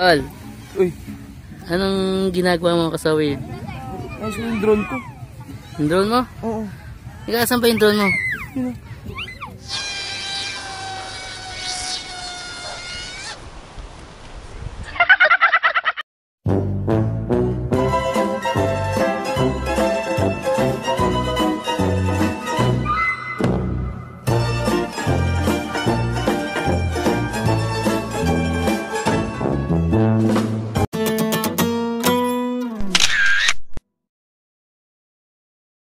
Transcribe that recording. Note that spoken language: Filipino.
Tol, Uy, anong ginagawa mo kasawid? nasa yung drone ko. Yung drone mo? Oo. Ikaw, saan pa yung drone mo? Yun.